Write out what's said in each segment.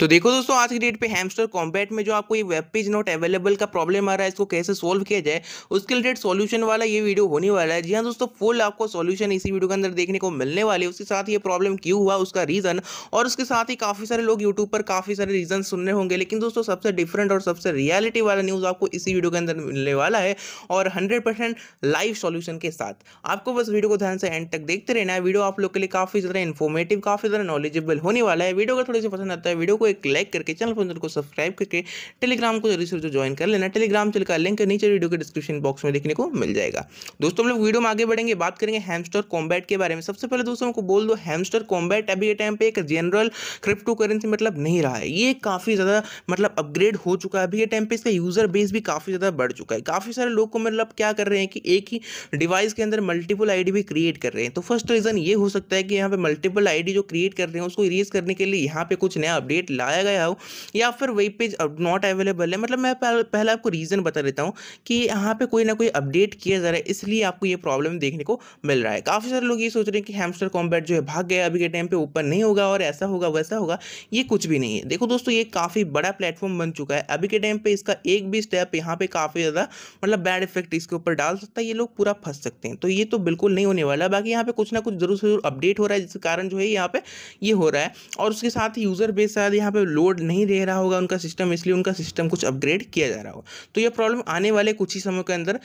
तो देखो दोस्तों, आज की डेट पे हैमस्टर कॉम्बैट में जो आपको ये वेब पेज नोट अवेलेबल का प्रॉब्लम आ रहा है, इसको कैसे सोल्व किया जाए, उसके रिलेटेड सॉल्यूशन वाला ये वीडियो होने वाला है। जी हाँ दोस्तों फुल आपको सॉल्यूशन इसी वीडियो के अंदर देखने को मिलने वाले उसके साथ ये प्रॉब्लम क्यों हुआ, उसका रीज़न और उसके साथ ही काफ़ी सारे लोग यूट्यूब पर काफ़ी सारे रीजन सुनने होंगे। लेकिन दोस्तों, सबसे डिफरेंट और सबसे रियलिटी वाला न्यूज़ आपको इसी वीडियो के अंदर मिलने वाला है और हंड्रेड लाइव सॉल्यूशन के साथ। आपको बस वीडियो को ध्यान से एंड तक देखते रहना है। वीडियो आप लोग के लिए काफ़ी ज़्यादा इन्फॉर्मेटिव काफ़ी ज़्यादा नॉलेजेबल होने वाला है। वीडियो का थोड़ी सी पसंद आता है वीडियो को एक लाइक करके चैनल पर को सब्सक्राइब करके टेलीग्राम को ज़रूर से ज्वाइन कर लेना। टेलीग्राम चल का लिंक नीचे वीडियो के डिस्क्रिप्शन बॉक्स में देखने को मिल जाएगा। दोस्तों, हम लोग वीडियो में आगे बढ़ेंगे, बात करेंगे हैमस्टर कॉम्बैट के बारे में। सबसे पहले दोस्तों को बोल दो हैमस्टर कॉम्बैट अभी के टाइम पे एक जनरल क्रिप्टो करेंसी मतलब नहीं रहा है। ये काफ़ी ज़्यादा मतलब अपग्रेड हो चुका है। अभी के टाइम पे इसका यूज़र बेस भी काफ़ी ज़्यादा बढ़ चुका है। काफ़ी सारे लोग को मतलब क्या कर रहे हैं कि एक ही डिवाइस के अंदर मल्टीपल आईडी भी क्रिएट कर रहे हैं। तो फ़र्स्ट रीज़न ये हो सकता है कि यहाँ पे मल्टीपल आईडी जो क्रिएट कर रहे हैं, उसको इरेज करने के लिए यहाँ पे कुछ नया अपडेट लाया गया हो, या फिर वेब पेज नॉट अवेलेबल है। मतलब मैं पहले आपको रीज़न बता देता हूँ कि यहाँ पे कोई ना कोई अपडेट किया जा रहा है, इसलिए आपको ये प्रॉब्लम देखने को मिल रहा है। काफ़ी सारे लोग ये सोच रहे हैं कि हैमस्टर कॉम्बैट जो है भाग गया, अभी के टाइम पे ओपन नहीं होगा और ऐसा होगा, वैसा होगा, ये कुछ भी नहीं है। देखो दोस्तों, ये काफ़ी बड़ा प्लेटफॉर्म बन चुका है। अभी के टाइम पर इसका एक भी स्टेप यहाँ पे काफ़ी ज़्यादा मतलब बैड इफ़ेक्ट इसके ऊपर डाल सकता है, ये लोग पूरा फंस सकते हैं। तो ये तो बिल्कुल नहीं होने वाला। बाकी यहाँ पे कुछ ना कुछ ज़रूर ज़रूर अपडेट हो रहा है जिसके कारण जो है यहाँ पे ये हो रहा है। और उसके साथ यूज़र बेस शायद यहाँ पे लोड नहीं दे रहा होगा उनका सिस्टम इसलिए उनका सिस्टम कुछ अपग्रेड किया जा रहा होगा। तो यह प्रॉब्लम आने वाले कुछ ही समय के अंदर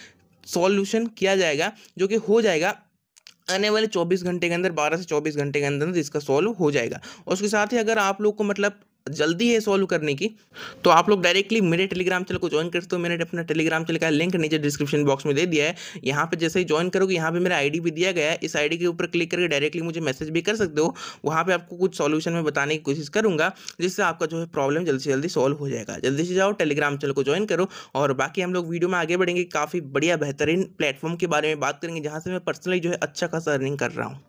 सॉल्यूशन किया जाएगा, जो कि हो जाएगा आने वाले 24 घंटे के अंदर 12 से 24 घंटे के अंदर इसका सॉल्व हो जाएगा। और उसके साथ ही अगर आप लोग को मतलब जल्दी है सॉल्व करने की तो आप लोग डायरेक्टली मेरे टेलीग्राम चैनल को ज्वाइन कर सकते हो। मैंने अपना टेलीग्राम चैनल का लिंक नीचे डिस्क्रिप्शन बॉक्स में दे दिया है। यहाँ पे जैसे ही ज्वाइन करोगे, यहाँ पे मेरा आईडी भी दिया गया है। इस आईडी के ऊपर क्लिक करके डायरेक्टली मुझे मैसेज भी कर सकते हो। वहाँ पर आपको कुछ सॉल्यूशन में बताने की कोशिश करूँगा, जिससे आपका जो है प्रॉब्लम जल्दी से जल्दी सॉल्व हो जाएगा। जल्दी से जाओ टेलीग्राम चैनल को ज्वाइन करो और बाकी हम लोग वीडियो में आगे बढ़ेंगे। काफ़ी बढ़िया बेहतरीन प्लेटफॉर्म के बारे में बात करेंगे, जहाँ से मैं पर्सनली जो है अच्छा खासा अर्निंग कर रहा हूँ।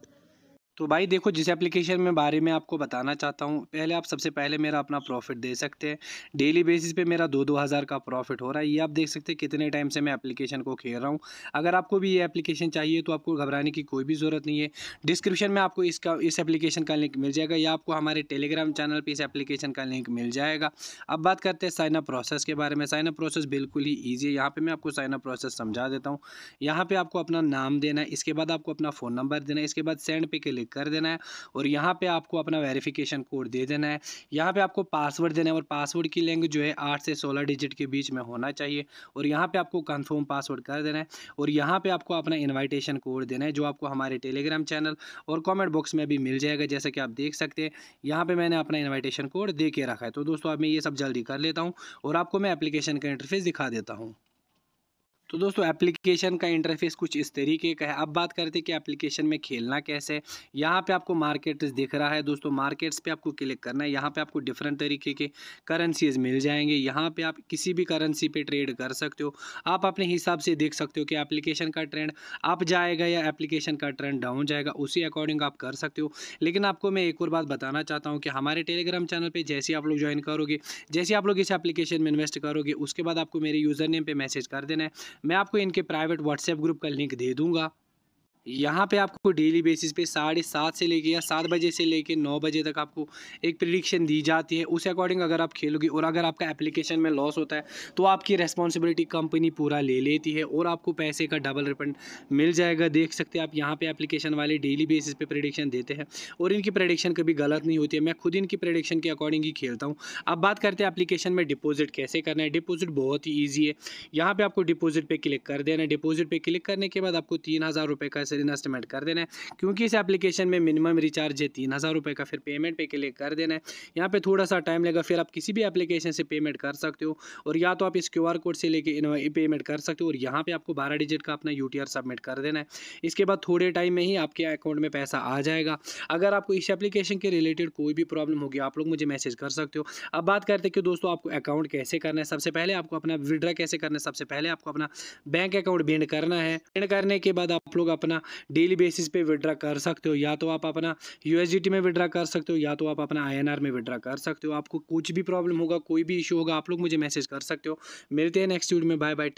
तो भाई देखो, जिस एप्लीकेशन में बारे में आपको बताना चाहता हूँ, पहले आप सबसे पहले मेरा अपना प्रॉफिट दे सकते हैं। डेली बेसिस पे मेरा दो दो हज़ार का प्रॉफिट हो रहा है। ये आप देख सकते हैं कितने टाइम से मैं एप्लीकेशन को खेल रहा हूँ। अगर आपको भी ये एप्लीकेशन चाहिए तो आपको घबराने की कोई भी ज़रूरत नहीं है। डिस्क्रिप्शन में आपको इसका, इस एप्लीकेशन का लिंक मिल जाएगा या आपको हमारे टेलीग्राम चैनल पर इस एप्लीकेशन का लिंक मिल जाएगा। अब बात करते हैं साइनअप प्रोसेस के बारे में। साइनअप प्रोसेस बिल्कुल ही ईजी है। यहाँ पर मैं आपको साइनअप प्रोसेस समझा देता हूँ। यहाँ पर आपको अपना नाम देना है। इसके बाद आपको अपना फ़ोन नंबर देना है। इसके बाद सेंड पे क्लिक कर देना है और यहाँ पे आपको अपना वेरिफिकेशन कोड दे देना है। यहाँ पे आपको पासवर्ड देना है और पासवर्ड की लेंथ जो है आठ से सोलह डिजिट के बीच में होना चाहिए और यहाँ पे आपको कंफर्म पासवर्ड कर देना है और यहाँ पे आपको अपना इन्वाइटेशन कोड देना है जो आपको हमारे टेलीग्राम चैनल और कॉमेंट बॉक्स में भी मिल जाएगा, जैसा कि आप देख सकते हैं। यहाँ पर मैंने अपना इन्वाइटेशन कोड दे के रखा है। तो दोस्तों, अब मैं ये सब जल्दी कर लेता हूँ और आपको मैं एप्लीकेशन का इंटरफेस दिखा देता हूँ। तो दोस्तों एप्लीकेशन का इंटरफेस कुछ इस तरीके का है। अब बात करते हैं कि एप्लीकेशन में खेलना कैसे है। यहाँ पे आपको मार्केट दिख रहा है दोस्तों। मार्केट्स पे आपको क्लिक करना है। यहाँ पे आपको डिफरेंट तरीके के करेंसीज मिल जाएँगे। यहाँ पे आप किसी भी करेंसी पे ट्रेड कर सकते हो। आप अपने हिसाब से देख सकते हो कि एप्लीकेशन का ट्रेंड अप जाएगा या एप्लीकेशन का ट्रेंड डाउन जाएगा। उसी अकॉर्डिंग आप कर सकते हो। लेकिन आपको मैं एक और बात बताना चाहता हूँ कि हमारे टेलीग्राम चैनल पर जैसे आप लोग ज्वाइन करोगे, जैसे आप लोग इस एप्लीकेशन में इन्वेस्ट करोगे, उसके बाद आपको मेरे यूज़र नेम पर मैसेज कर देना है। मैं आपको इनके प्राइवेट व्हाट्सएप ग्रुप का लिंक दे दूँगा। यहाँ पे आपको डेली बेसिस पे साढ़े सात से लेके या सात बजे से लेके नौ बजे तक आपको एक प्रिडिक्शन दी जाती है। उस अकॉर्डिंग अगर आप खेलोगे और अगर आपका एप्लीकेशन में लॉस होता है तो आपकी रेस्पॉन्सिबिलिटी कंपनी पूरा ले लेती है और आपको पैसे का डबल रिफंड मिल जाएगा। देख सकते हैं आप, यहाँ पे एप्लीकेशन वाले डेली बेसिस पे प्रडिक्शन देते हैं और इनकी प्रडिक्शन कभी गलत नहीं होती है। मैं खुद इनकी प्रडिक्शन के अकॉर्डिंग ही खेलता हूँ। अब बात करते हैं एप्लीकेशन में डिपोजिट कैसे करना है। डिपोजिट बहुत ही ईजी है। यहाँ पर आपको डिपोजिट पर क्लिक कर देना डिपोजिट पर क्लिक करने के बाद आपको तीन हज़ार रुपये का इन्वेस्टमेंट कर देना है। क्योंकि इस एप्लीकेशन में मिनिमम रिचार्ज है, तीन हज़ार रुपये का फिर पेमेंट पे के लिए कर देना है। यहाँ पे थोड़ा सा टाइम लगेगा, फिर आप किसी भी एप्लीकेशन से पेमेंट कर सकते हो। और या तो आप इस क्यूआर कोड से लेके पेमेंट कर सकते हो और यहाँ पर आपको बारह डिजिट का अपना यूटीआर सबमिट कर देना है। इसके बाद थोड़े टाइम में ही आपके अकाउंट में पैसा आ जाएगा। अगर आपको इस एप्लीकेशन के रिलेटेड कोई भी प्रॉब्लम होगी, आप लोग मुझे मैसेज कर सकते हो। अब बात करते हैं कि दोस्तों आपको अकाउंट कैसे करना है। सबसे पहले आपको अपना विड्रा कैसे करना है। सबसे पहले आपको अपना बैंक अकाउंट बेंड करना है। बेंड करने के बाद आप लोग अपना डेली बेसिस पे विड्रा कर सकते हो, या तो आप अपना यू में विड्रा कर सकते हो, या तो आप अपना आई में विड्रा कर सकते हो। आपको कुछ भी प्रॉब्लम होगा, कोई भी इशू होगा, आप लोग मुझे मैसेज कर सकते हो। मिलते हैं नेक्स्ट वीडियो में बाय बाय